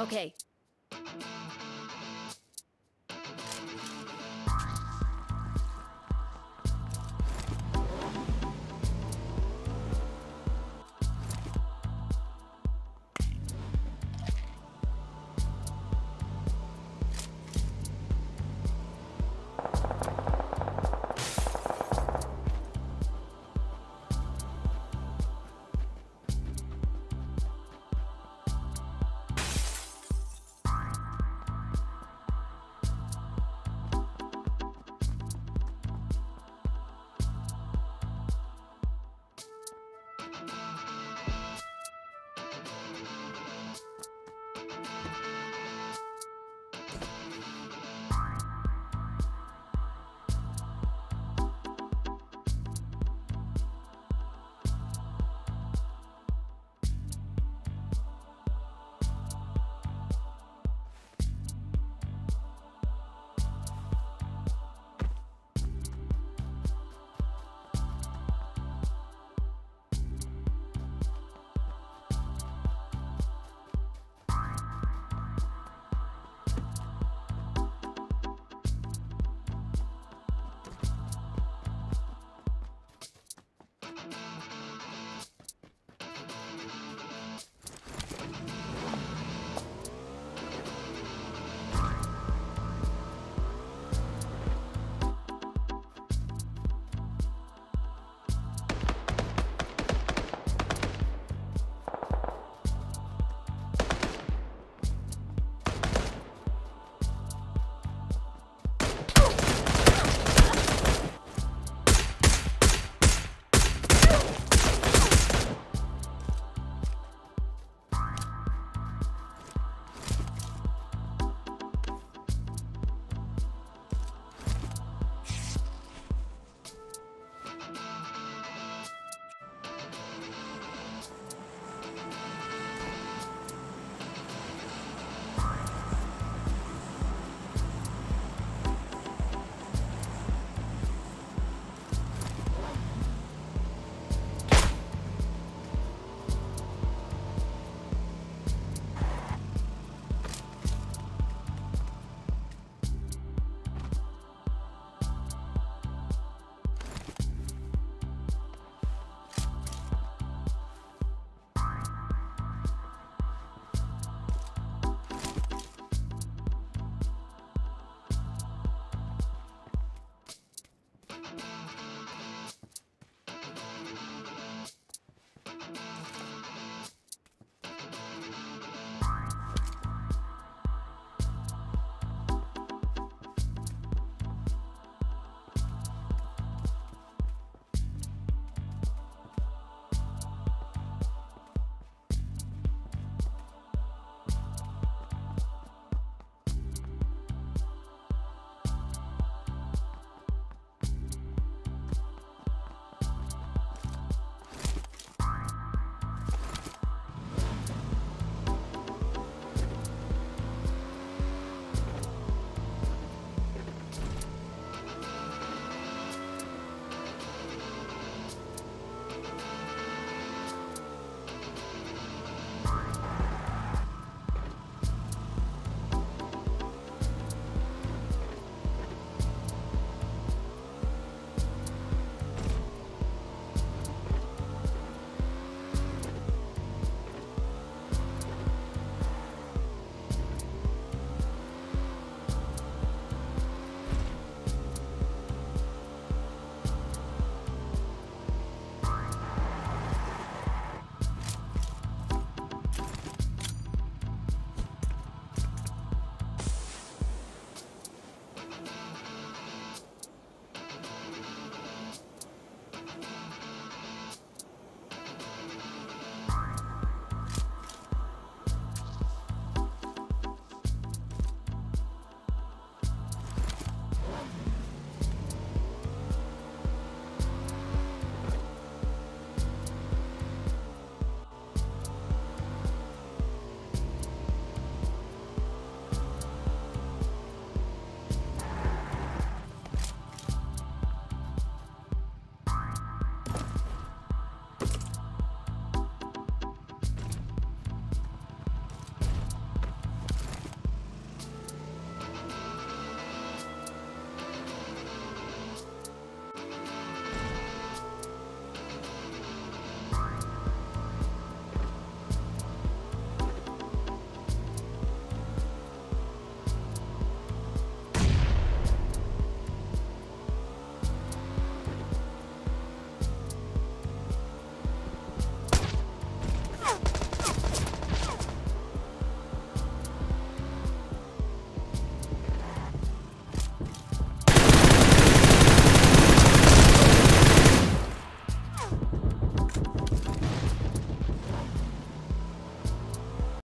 Okay. Bye.